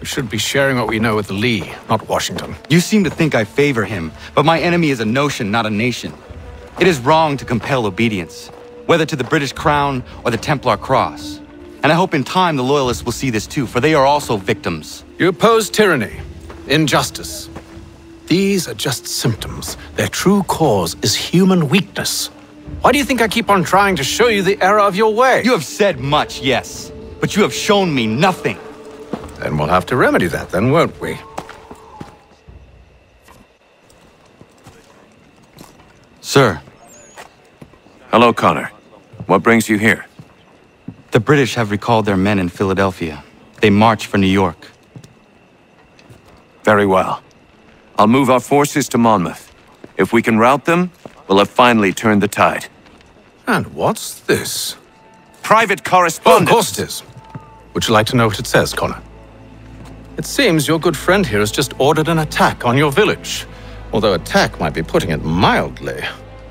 We should be sharing what we know with Lee, not Washington. You seem to think I favor him, but my enemy is a notion, not a nation. It is wrong to compel obedience, whether to the British Crown or the Templar Cross. And I hope in time the Loyalists will see this too, for they are also victims. You oppose tyranny, injustice. These are just symptoms. Their true cause is human weakness. Why do you think I keep on trying to show you the error of your way? You have said much, yes, but you have shown me nothing. Then we'll have to remedy that then, won't we? Sir, Hello, Connor. What brings you here? the British have recalled their men in Philadelphia. They march for New York. Very well. I'll move our forces to Monmouth. If we can rout them, we'll have finally turned the tide. And what's this? Private Oh, of course it is. Would you like to know what it says, Connor? It seems your good friend here has just ordered an attack on your village. Although attack might be putting it mildly.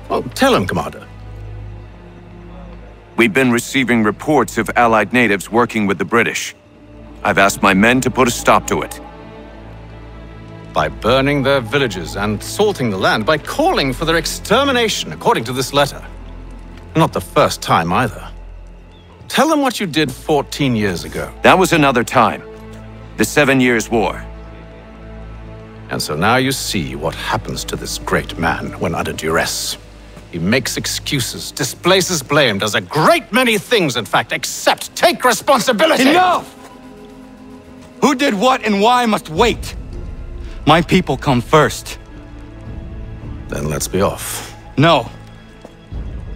Well, tell him, Commander. We've been receiving reports of Allied natives working with the British. I've asked my men to put a stop to it. By burning their villages and salting the land, by calling for their extermination, according to this letter. Not the first time either. Tell them what you did 14 years ago. That was another time. The Seven Years' War. And so now you see what happens to this great man when under duress. He makes excuses, displaces blame, does a great many things, in fact, except take responsibility. Enough! Who did what and why must wait. My people come first. Then let's be off. No.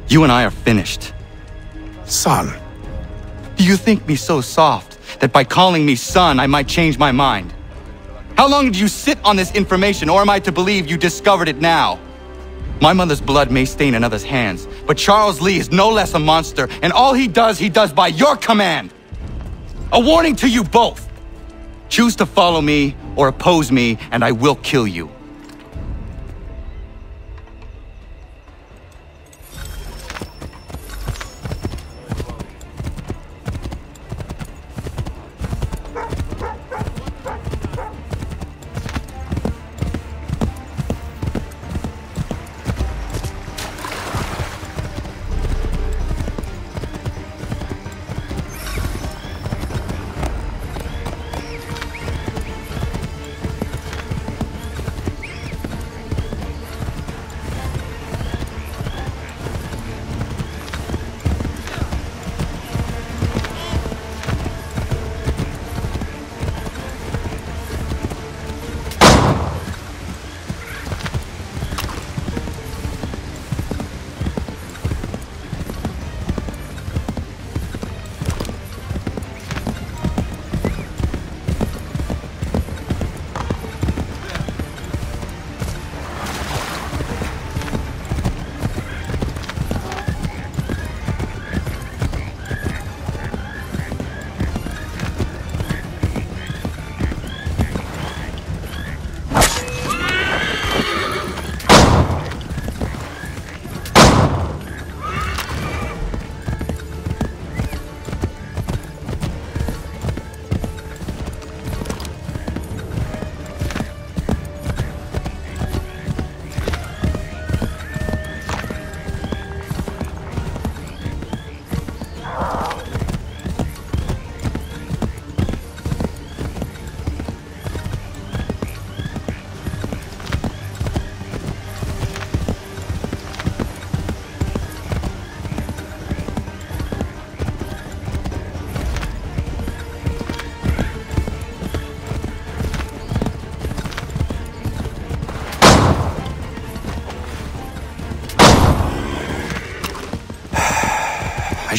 You and I are finished. Son, Do you think me so soft that by calling me son, I might change my mind? How long did you sit on this information, or am I to believe you discovered it now? My mother's blood may stain another's hands, but Charles Lee is no less a monster, and all he does, he does by your command. A warning to you both. Choose to follow me or oppose me, and I will kill you.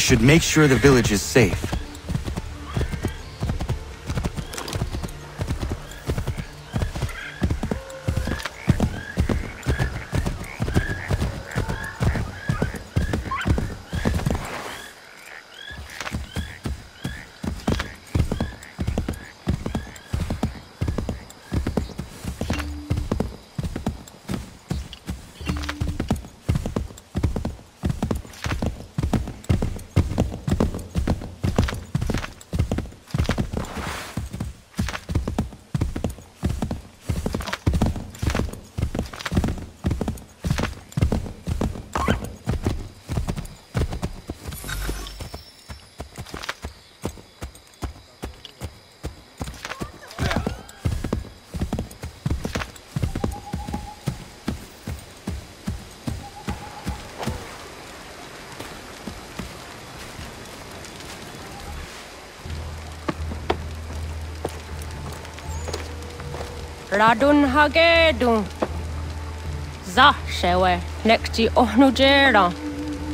Should make sure the village is safe. là dun ha dun, za xe we next chỉ ô nu ra, đó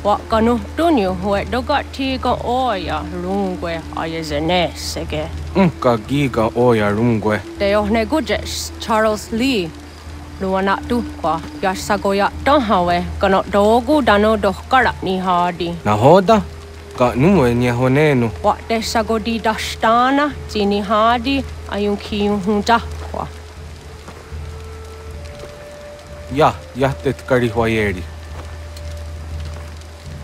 và còn nu dun yu hồi do có thì có ôi à luôn quê ở dưới dưới này sẽ cái ừ cả gì cả ôi à luôn quê để ô này cũng chế Charles Lee. Luôn nãy tu qua ya sa go ya trong hà về còn nó do gu đàn nó đồ cả là ni hà đi na hồ đó cả nu mới nhà hồ nè nu và để sa go đi đó stana chỉ ni hà đi ayung khi hung cha. Ja, ja, dit kan ik wel jullie.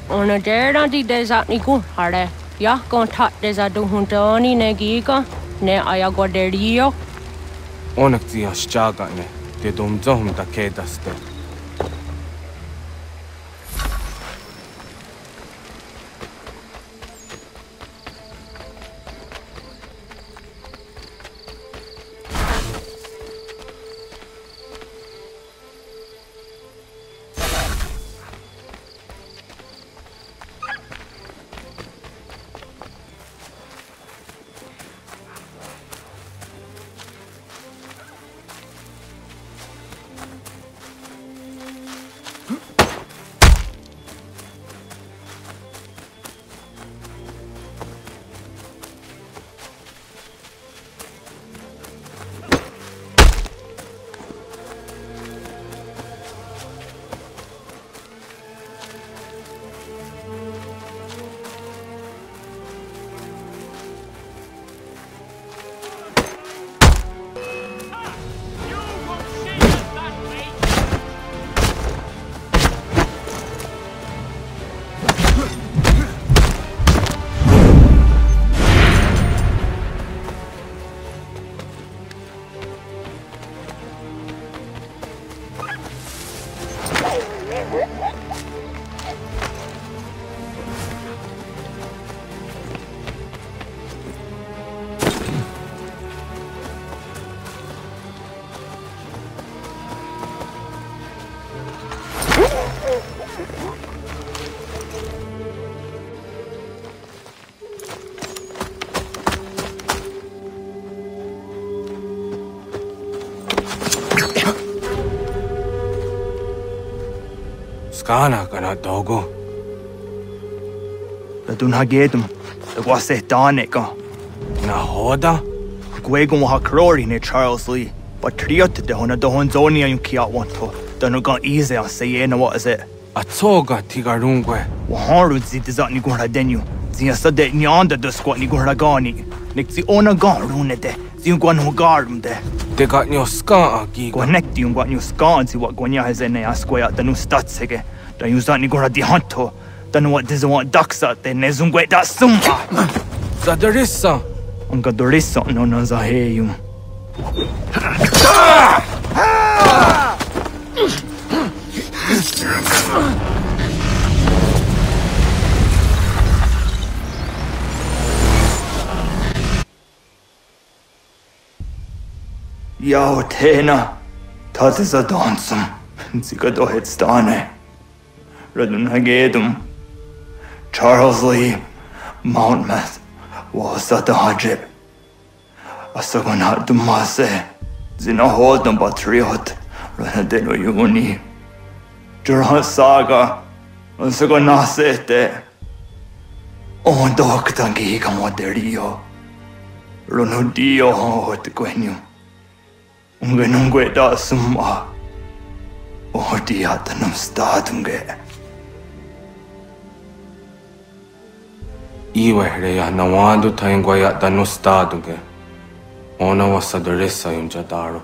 On derde di desa ni ko hadden. Ja, kon ta desa duhuntoni ne giga. ne aja goderio. Onak die als chaga ne. Dit om zo'n takeda stel. Ha, ha, ha, ha! Skana kana dogo. Radun hagedum. The gwase dane ka. Nahoda? Gwegum wa hakrori ne Charles Lee. But triot de hona do hon zoni ayun kia wanto. Dano gan easy on say yena what is it? Atsoga tiga rungwe. Wa haru zi dizat ni gura denyu. Zi sa de nyanda de squat ni gura gani. Nik zi ona gan rune de. Zi gwan hu garum de. Te gat nyo ska a giga. Gwan nek di un gwan yu skan zi wat gwan ya hezene a squaya danu statsege. Da yu zat ni gura di hanto. Danu wat dizo daksa de ne zungwe da summa. Zadarissa. Unga dorissa no na za heyum. Yao tena, tat is a dansum, zika dohet Rhythmnagedum, Charles Lee, Monmouth, وسط عجب السكنات ماسة زنهوت باتريوت رندل يوني جران ساغا السكناسيت اون دوك تانكي كمودريو رنوديو هوت كوينيو unge nungue da summa o dia tanam sta tunge iwehreya nawandu thayngwaya tanustadunge ona wasadresa yunjataro